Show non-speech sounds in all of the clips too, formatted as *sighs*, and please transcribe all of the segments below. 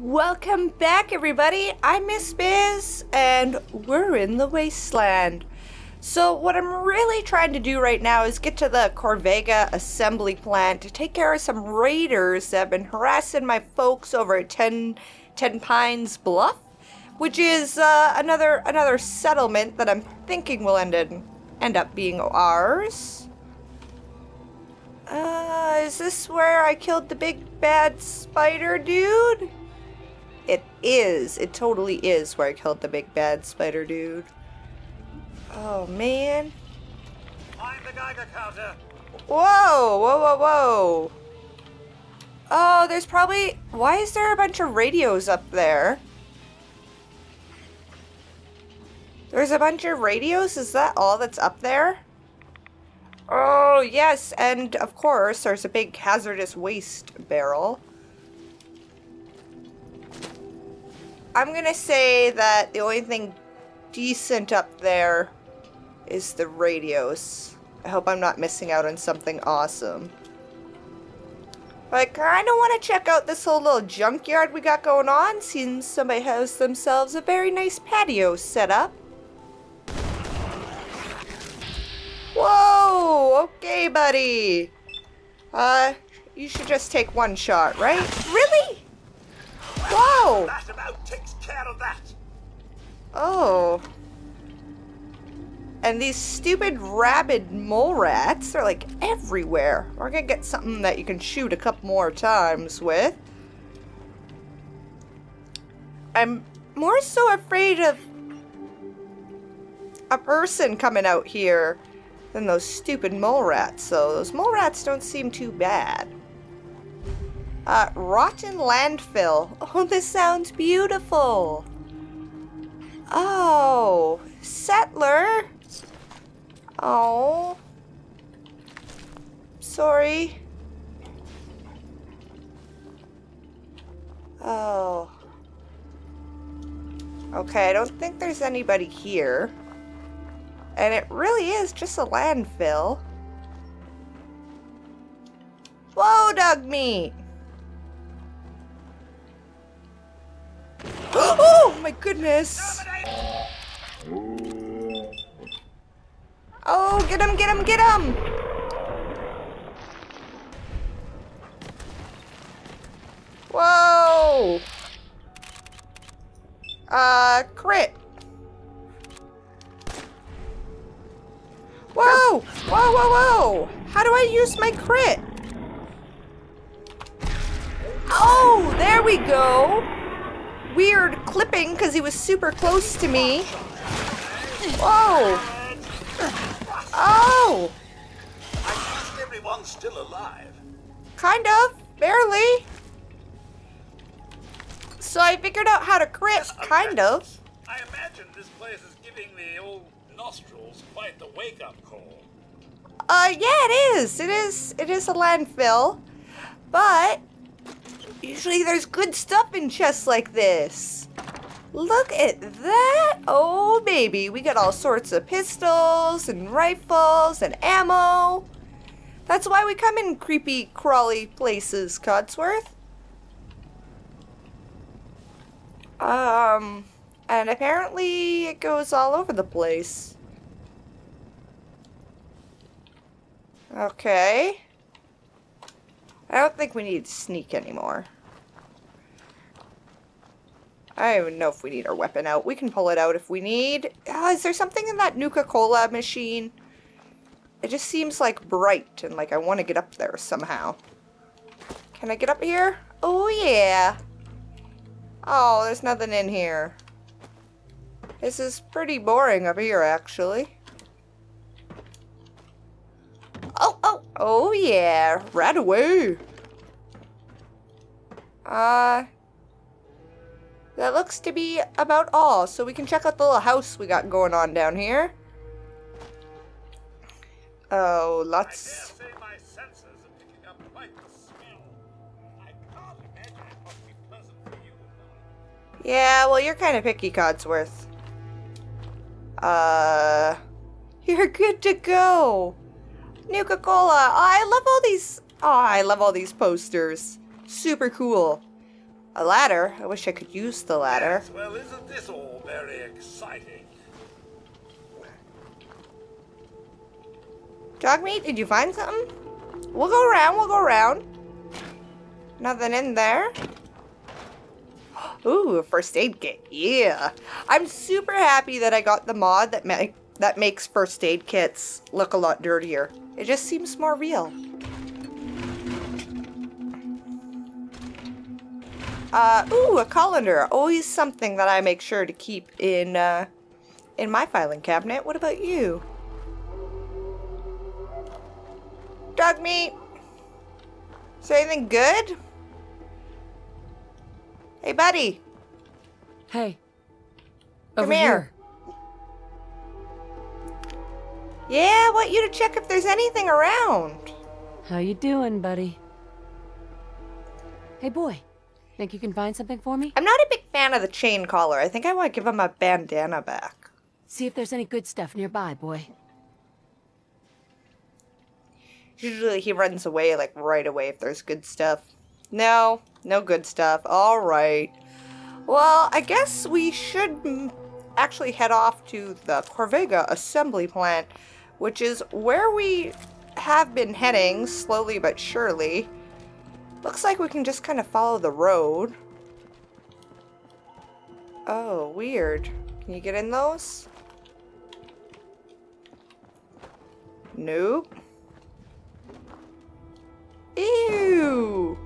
Welcome back, everybody. I'm Miss Bizz, and we're in the Wasteland. So, what I'm really trying to do right now is get to the Corvega assembly plant to take care of some raiders that have been harassing my folks over at 10, Tenpines Bluff, which is uh, another another settlement that I'm thinking will end, in, end up being ours. Uh, is this where I killed the big bad spider dude? It is. It totally is where I killed the big bad spider dude. Oh, man. Find the Geiger counter. Whoa, whoa, whoa, whoa. Oh, there's probably... Why is there a bunch of radios up there? There's a bunch of radios? Is that all that's up there? Oh, yes, and of course, there's a big hazardous waste barrel. I'm gonna say that the only thing decent up there is the radios. I hope I'm not missing out on something awesome. But I kinda wanna check out this whole little junkyard we got going on. Seems somebody has themselves a very nice patio set up. Whoa! Okay, buddy. Uh, you should just take one shot, right? Really? Whoa! That about takes care of that. Oh. And these stupid rabid mole rats, they're like everywhere. We're gonna get something that you can shoot a couple more times with. I'm more so afraid of a person coming out here than those stupid mole rats, so those mole rats don't seem too bad. Uh, rotten landfill. Oh, this sounds beautiful. Oh, settler. Oh. Sorry. Oh. Okay, I don't think there's anybody here. And it really is just a landfill. Whoa, Dogmeat! My goodness! Oh, get him, get him, get him! Whoa! Uh, crit. Whoa! Whoa, whoa, whoa! How do I use my crit? Oh, there we go! Weird clipping because he was super close to me. Whoa! Oh! I guess everyone's still alive. Kind of. Barely. So I figured out how to crit, kind of. I imagine this place is giving the old nostrils quite the wake-up call. Uh, yeah, it is. It is. It is a landfill, but usually there's good stuff in chests like this. Look at that! Oh, baby, we got all sorts of pistols and rifles and ammo. That's why we come in creepy, crawly places, Codsworth. Um, and apparently it goes all over the place. Okay. I don't think we need to sneak anymore. I don't even know if we need our weapon out. We can pull it out if we need. Ah, is there something in that Nuka-Cola machine? It just seems like bright and like I want to get up there somehow. Can I get up here? Oh yeah. Oh, there's nothing in here. This is pretty boring up here actually. Oh, yeah, right away. Uh, that looks to be about all, so we can check out the little house we got going on down here. Oh, lots. say my senses are picking up quite the smell. I can't imagine it must be pleasant for you. Yeah, well, you're kind of picky, Codsworth. Uh, *laughs* you're good to go. Nuka-Cola. Oh, I love all these. Oh, I love all these posters. Super cool. A ladder? I wish I could use the ladder. Yes, well, isn't this all very exciting? Dogmeat, did you find something? We'll go around, we'll go around. Nothing in there. *gasps* Ooh, first aid kit. Yeah. I'm super happy that I got the mod that ma that makes first aid kits look a lot dirtier. It just seems more real. Uh, ooh, a colander. Always something that I make sure to keep in, uh, in my filing cabinet. What about you? Dogmeat. Is there anything good? Hey, buddy. Hey. Come Over here. Yeah, I want you to check if there's anything around. How you doing, buddy? Hey, boy. Think you can find something for me? I'm not a big fan of the chain collar. I think I want to give him a bandana back. See if there's any good stuff nearby, boy. Usually he runs away like right away if there's good stuff. No, no good stuff. All right. Well, I guess we should actually head off to the Corvega assembly plant, which is where we have been heading slowly but surely. Looks like we can just kind of follow the road. Oh, weird. Can you get in those? Nope. Ew!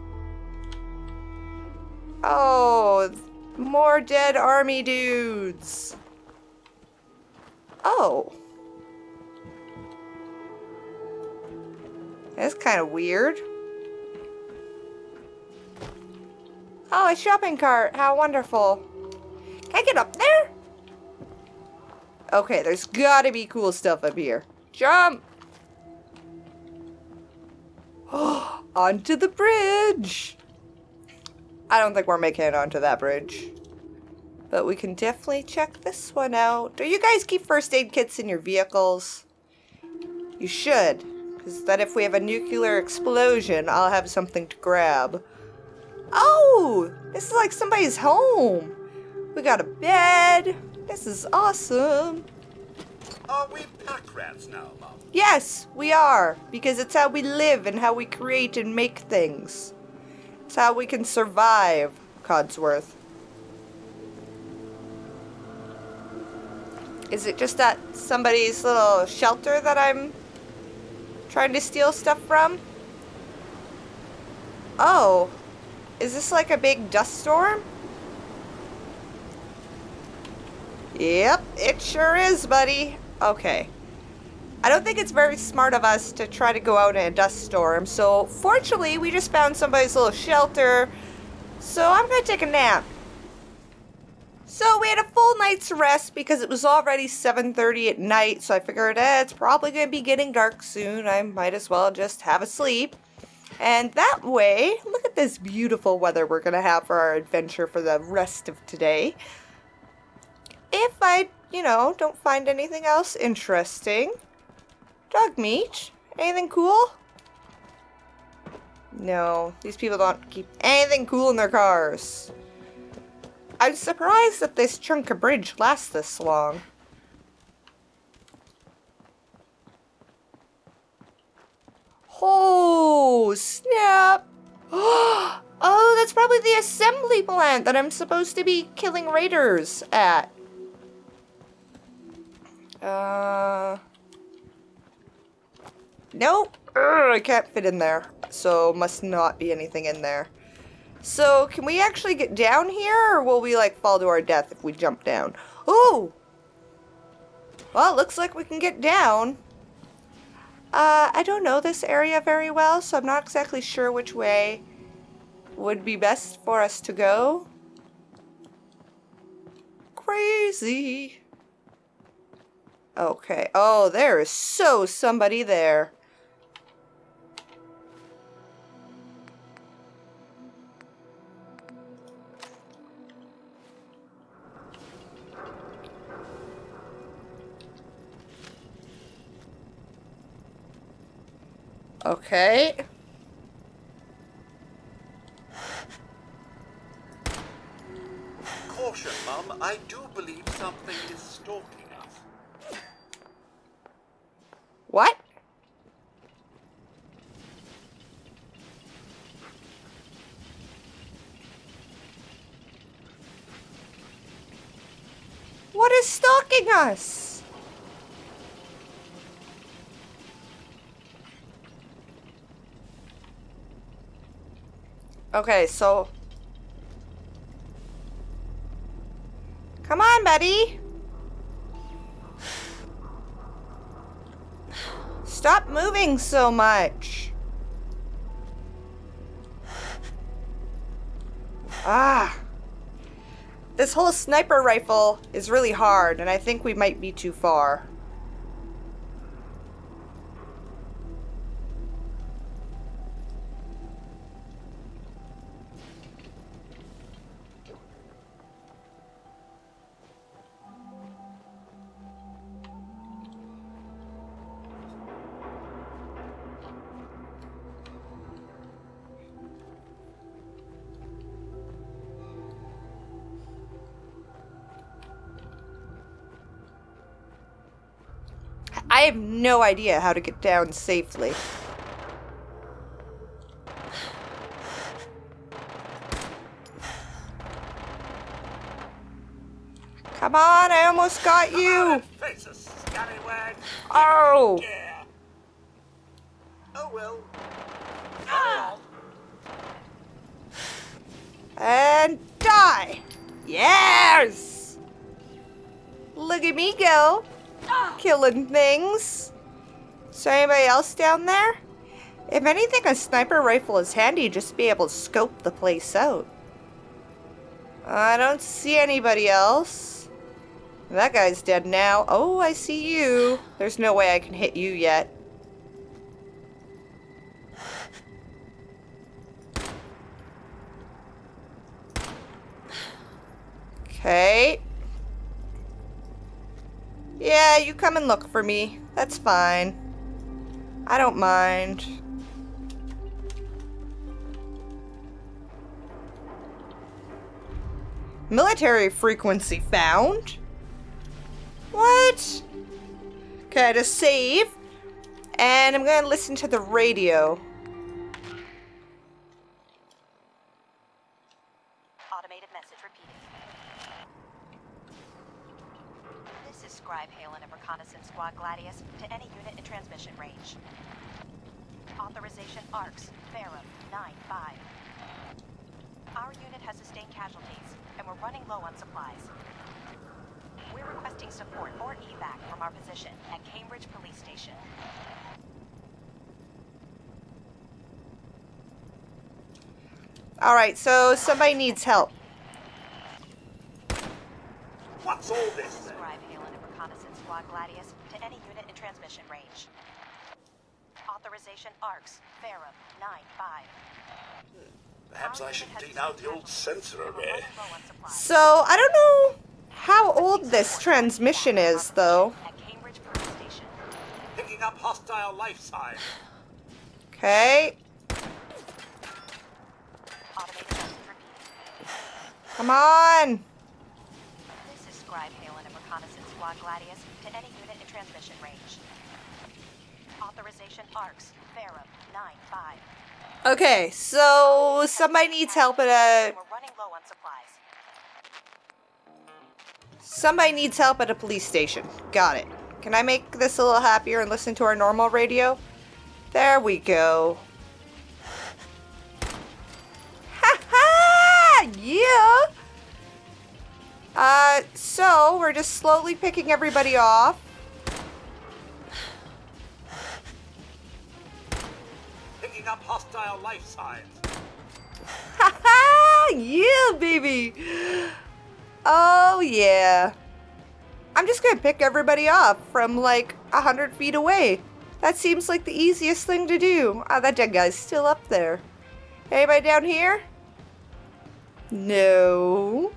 Oh, more dead army dudes. Oh. That's kind of weird. Oh, a shopping cart. How wonderful. Can I get up there? Okay, there's gotta be cool stuff up here. Jump! *gasps* onto the bridge. I don't think we're making it onto that bridge. But we can definitely check this one out. Do you guys keep first aid kits in your vehicles? You should. Because then if we have a nuclear explosion, I'll have something to grab. Oh! This is like somebody's home. We got a bed. This is awesome. Are we pack rats now, Mom? Yes, we are. Because it's how we live and how we create and make things. It's how we can survive, Codsworth. Is it just that somebody's little shelter that I'm trying to steal stuff from? Oh. Is this like a big dust storm? Yep, it sure is, buddy. Okay. I don't think it's very smart of us to try to go out in a dust storm, so fortunately we just found somebody's little shelter, so I'm gonna take a nap. So we had a full night's rest because it was already 7.30 at night, so I figured eh, it's probably gonna be getting dark soon, I might as well just have a sleep. And that way, look at this beautiful weather we're gonna have for our adventure for the rest of today. If I, you know, don't find anything else interesting, Dogmeat? Anything cool? No, these people don't keep anything cool in their cars. I'm surprised that this chunk of bridge lasts this long. Oh, snap! *gasps* Oh, that's probably the assembly plant that I'm supposed to be killing raiders at. Uh... Nope. Urgh, I can't fit in there. So must not be anything in there. So can we actually get down here or will we like fall to our death if we jump down? Ooh! Well, it looks like we can get down. Uh, I don't know this area very well, so I'm not exactly sure which way would be best for us to go. Crazy. Okay. Oh, there is so somebody there. Okay. Caution, Mum. I do believe something is stalking us. What? What is stalking us? Okay, so. Come on, buddy. Stop moving so much. Ah. This whole sniper rifle is really hard, and I think we might be too far. I have no idea how to get down safely. Come on, I almost got you. Oh. Yeah. Oh well. Carry. And die. Yes. Look at me go. Killing things. Is there anybody else down there? If anything, a sniper rifle is handy just to be able to scope the place out. I don't see anybody else. That guy's dead now. Oh, I see you. There's no way I can hit you yet. *sighs* Okay. Yeah, you come and look for me. That's fine. I don't mind. Military frequency found? What? Okay, to save. And I'm gonna listen to the radio. Automated message repeated. This is Scribe Haylen of Reconnaissance Squad Gladius to any unit in transmission range. Authorization Arcus, Ferrum, 9-5. Our unit has sustained casualties, and we're running low on supplies. We're requesting support or evac from our position at Cambridge Police Station. Alright, so somebody needs help. What's all this then? Scribe Haylen of Reconnaissance Squad Gladius to any unit in transmission range. Authorization Arcus, Ferrum, 9-5. Perhaps I should clean out the old sensor array. So, I don't know how old this transmission is, though. At Cambridge Police Station. Picking up hostile life signs. Okay. Come on. This is Scribe Haylen of Reconnaissance Squad Gladius to any unit in transmission range. Authorization Arcus, Ferrum, 9-5. Okay, so somebody needs help at a We're running low on supplies. somebody needs help at a police station. Got it. Can I make this a little happier and listen to our normal radio? There we go. Yeah. Uh, so we're just slowly picking everybody off. Picking up hostile life signs. Ha *laughs* ha! Yeah, baby! Oh, yeah. I'm just gonna pick everybody off from like a hundred feet away. That seems like the easiest thing to do. Ah, that dead guy's still up there. Anybody down here? No.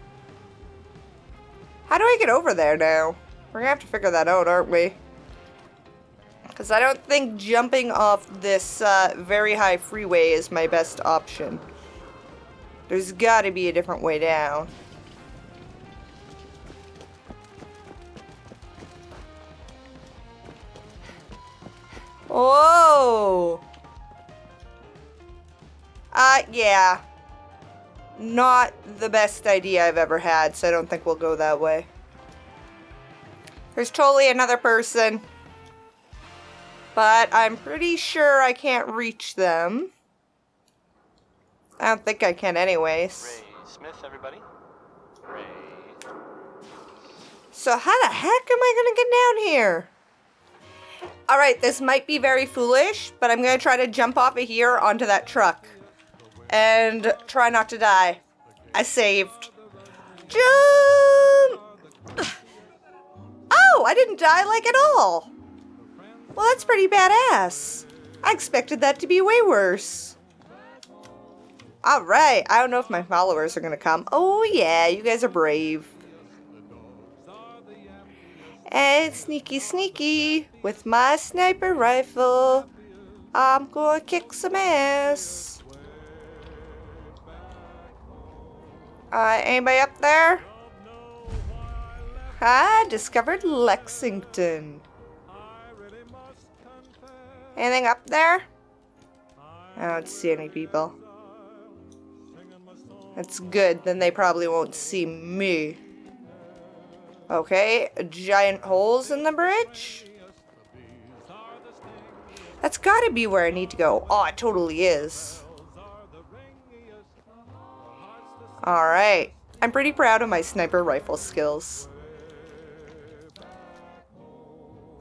How do I get over there now? We're gonna have to figure that out, aren't we? Because I don't think jumping off this uh, very high freeway is my best option. There's gotta be a different way down. Oh. Uh, yeah. Not the best idea I've ever had, so I don't think we'll go that way. There's totally another person. But I'm pretty sure I can't reach them. I don't think I can anyways. Ray Smith, everybody. Ray. So how the heck am I gonna get down here? Alright, this might be very foolish, but I'm gonna try to jump off of here onto that truck. And try not to die. I saved. Jump! Oh, I didn't die like at all. Well, that's pretty badass. I expected that to be way worse. Alright, I don't know if my followers are gonna come. Oh yeah, you guys are brave. And sneaky sneaky, with my sniper rifle, I'm gonna kick some ass. Uh, anybody up there? I discovered Lexington. Anything up there? I don't see any people. That's good, then they probably won't see me. Okay, giant holes in the bridge? That's gotta be where I need to go. Oh, it totally is. Alright. I'm pretty proud of my sniper rifle skills.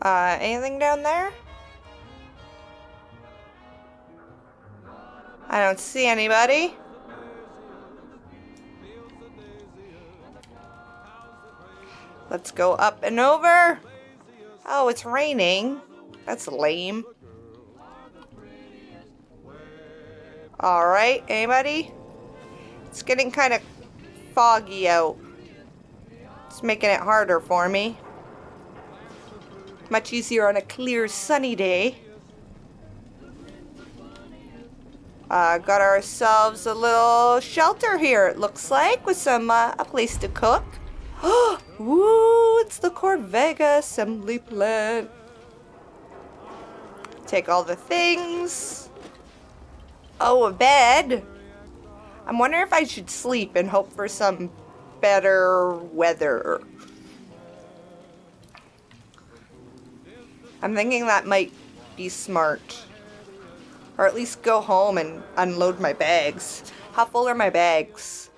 Uh, anything down there? I don't see anybody. Let's go up and over. Oh, it's raining. That's lame. Alright, anybody? It's getting kind of foggy out. It's making it harder for me. Much easier on a clear sunny day. Uh, got ourselves a little shelter here, it looks like, with some uh, a place to cook. *gasps* Woo, it's the Corvega assembly plant. Take all the things. Oh, a bed. I'm wondering if I should sleep and hope for some better weather. I'm thinking that might be smart. Or at least go home and unload my bags. How full are my bags?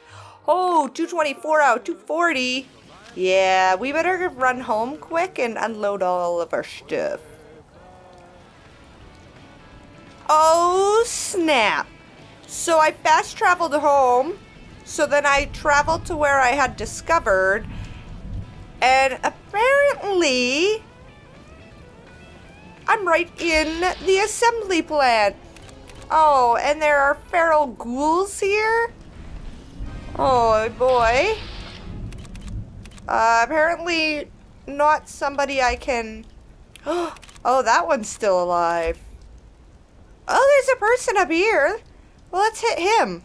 Oh, 224 out, 240. Yeah, we better run home quick and unload all of our stuff. Oh, snap. So I fast traveled home. So then I traveled to where I had discovered. And apparently, I'm right in the assembly plant. Oh, and there are feral ghouls here? Oh, boy. Uh, apparently not somebody I can... *gasps* Oh, that one's still alive. Oh, there's a person up here. Well, let's hit him.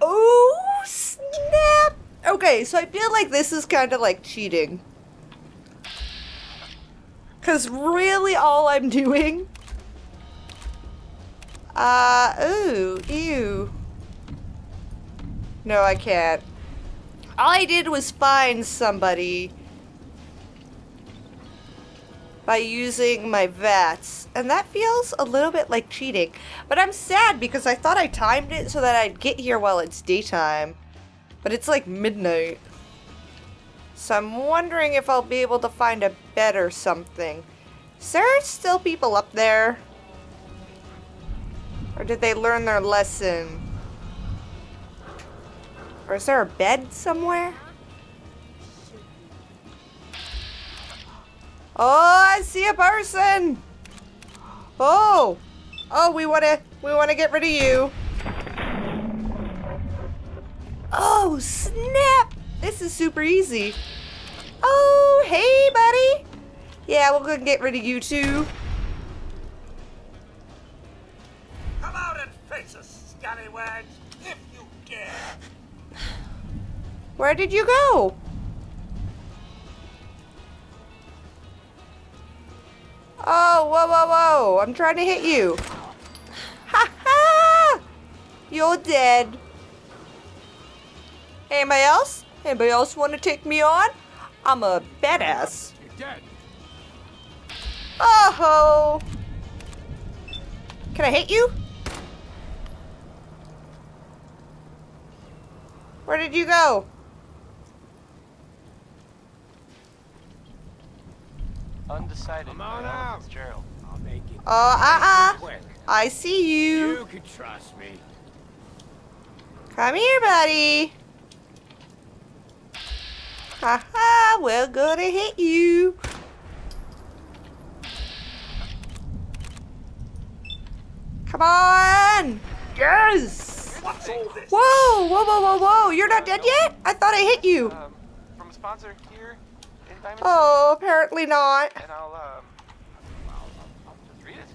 Oh, snap. Okay, so I feel like this is kind of like cheating. Because really all I'm doing... Uh, ooh, ew. No, I can't. All I did was find somebody by using my VATS, and that feels a little bit like cheating. But I'm sad because I thought I timed it so that I'd get here while it's daytime. But it's like midnight. So I'm wondering if I'll be able to find a bed or something. Is there still people up there? Or did they learn their lesson? Or is there a bed somewhere? Oh, I see a person! Oh! Oh, we wanna we wanna get rid of you. Oh, snap! This is super easy. Oh, hey, buddy! Yeah, we're gonna get rid of you too. Come out and face us, scallywags, if you dare. Where did you go? Oh, whoa, whoa, whoa. I'm trying to hit you. Ha ha! You're dead. Anybody else? Anybody else want to take me on? I'm a badass. You're dead. Oh! Can I hit you? Where did you go? Undecided. Come on by Ella out. Fitzgerald. I'll make it Oh, uh-uh. quick. I see you. You can trust me. Come here, buddy. Haha, we're gonna hit you. Come on. Yes. What's all this? Whoa, whoa, whoa, whoa, whoa. You're not dead yet? I thought I hit you. Um, from a sponsor here in Diamond Oh, apparently not. And I'll um, I'll, I'll, I'll just read it.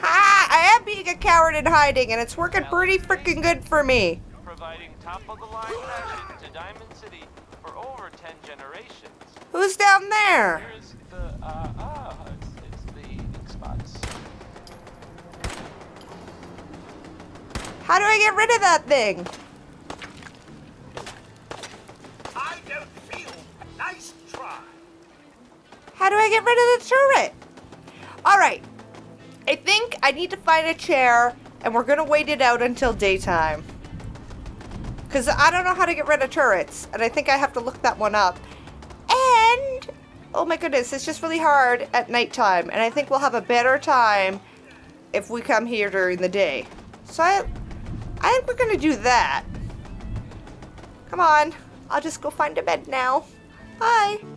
Ha! I am being a coward and hiding, and it's working pretty freaking good for me. Providing top-of-the-line fashion to Diamond City for over 10 generations. Who's down there? Here's the uh ah, it's, it's the ink spots. How do I get rid of that thing? I don't feel. Nice try. How do I get rid of the turret? Alright. I think I need to find a chair, and we're gonna wait it out until daytime. Because I don't know how to get rid of turrets, and I think I have to look that one up. And, oh my goodness, it's just really hard at nighttime, and I think we'll have a better time if we come here during the day. So I, I think we're gonna do that. Come on, I'll just go find a bed now. Bye.